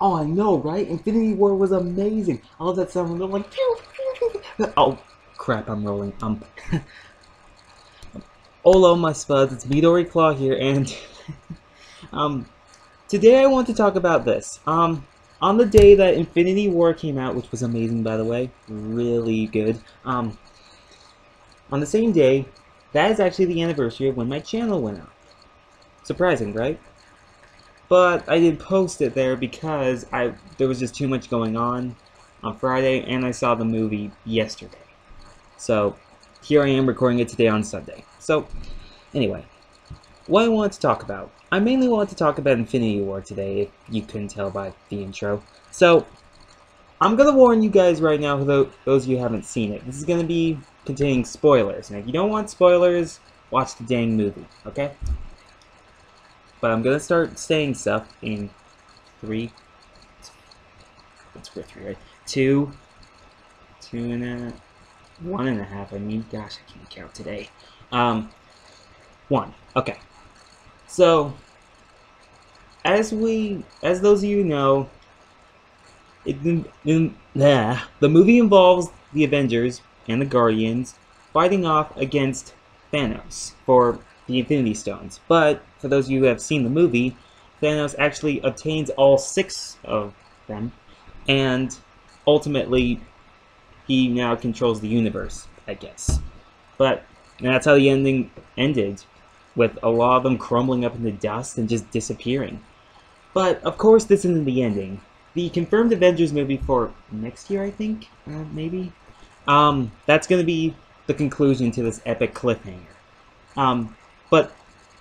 Oh, I know, right? Infinity War was amazing. I love that sound. I'm like, pew, pew, oh, crap, I'm rolling. Um, hello, my spuds. It's Midori Claw here, and um, today I want to talk about this. Um, on the day that Infinity War came out, which was amazing, by the way, really good. Um, on the same day, that is actually the anniversary of when my channel went out. Surprising, right? But I did post it there because I there was just too much going on on Friday, and I saw the movie yesterday. So here I am recording it today on Sunday. So anyway, what I want to talk about. I mainly want to talk about Infinity War today, if you couldn't tell by the intro. So I'm gonna warn you guys right now, for those of you who haven't seen it. This is gonna be containing spoilers, and if you don't want spoilers, watch the dang movie, okay? But I'm gonna start saying stuff in three. That's for three, right? Two, two and a, one and a half. I mean, gosh, I can't count today. Um, one. Okay. So, as we, as those of you know, it, the movie involves the Avengers and the Guardians fighting off against Thanos for the Infinity Stones. But for those of you who have seen the movie, Thanos actually obtains all six of them, and ultimately, he now controls the universe, I guess. But that's how the ending ended, with a lot of them crumbling up into dust and just disappearing. But of course, this isn't the ending. The confirmed Avengers movie for next year, I think, uh, maybe. Um, that's going to be the conclusion to this epic cliffhanger. Um, but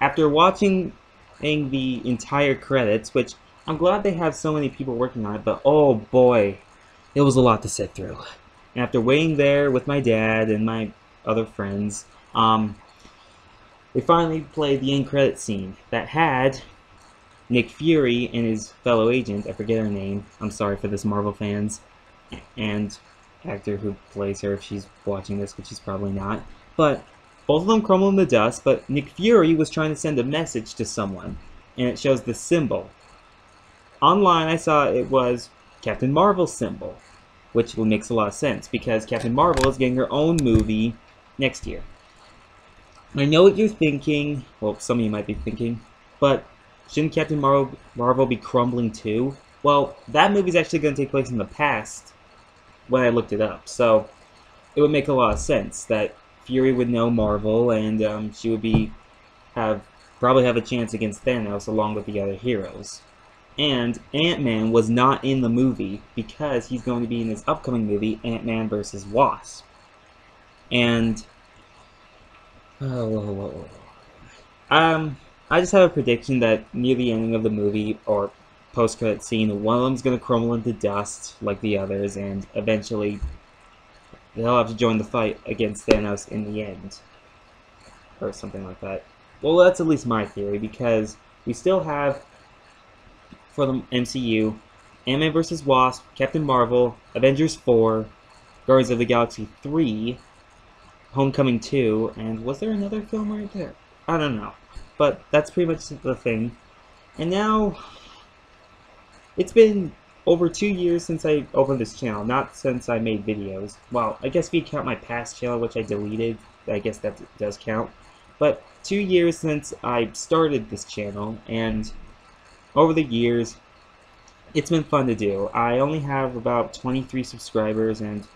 after watching the entire credits, which I'm glad they have so many people working on it, but oh boy, it was a lot to sit through. And after waiting there with my dad and my other friends, um, they finally played the end credit scene that had Nick Fury and his fellow agent, I forget her name, I'm sorry for this Marvel fans, and actor who plays her if she's watching this, which she's probably not, but both of them crumble in the dust, but Nick Fury was trying to send a message to someone, and it shows the symbol. Online, I saw it was Captain Marvel's symbol, which makes a lot of sense, because Captain Marvel is getting her own movie next year. I know what you're thinking, well, some of you might be thinking, but shouldn't Captain Marvel, Marvel be crumbling too? Well, that movie's actually going to take place in the past, when I looked it up, so it would make a lot of sense that Fury would know Marvel, and um, she would be have probably have a chance against Thanos along with the other heroes. And Ant-Man was not in the movie because he's going to be in his upcoming movie, Ant-Man vs. Wasp. And oh, whoa, whoa, whoa. um, I just have a prediction that near the ending of the movie or post-credit scene, one of them's going to crumble into dust like the others, and eventually they'll have to join the fight against Thanos in the end. Or something like that. Well, that's at least my theory, because we still have, for the MCU, Ant-Man vs. Wasp, Captain Marvel, Avengers 4, Guardians of the Galaxy 3, Homecoming 2, and was there another film right there? I don't know. But that's pretty much the thing. And now, it's been over two years since I opened this channel, not since I made videos. Well, I guess if you count my past channel, which I deleted, I guess that does count. But two years since I started this channel, and over the years, it's been fun to do. I only have about 23 subscribers and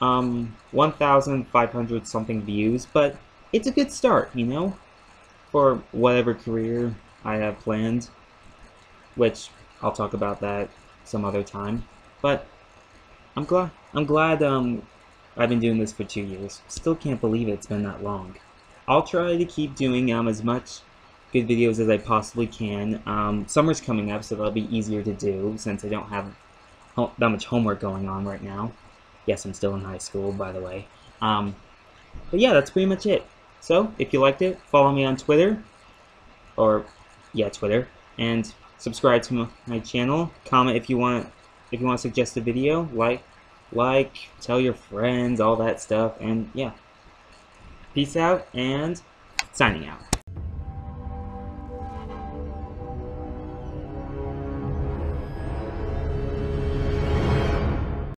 um, 1,500 something views, but it's a good start, you know, for whatever career I have planned, which I'll talk about that some other time. But I'm glad I'm glad um I've been doing this for two years. Still can't believe it's been that long. I'll try to keep doing um as much good videos as I possibly can. Um, summer's coming up, so that'll be easier to do since I don't have that much homework going on right now. Yes, I'm still in high school, by the way. Um, but yeah, that's pretty much it. So, if you liked it, follow me on Twitter, or, yeah, Twitter, and subscribe to my channel, comment if you want if you want to suggest a video, like, like, tell your friends, all that stuff, and yeah. Peace out, and signing out.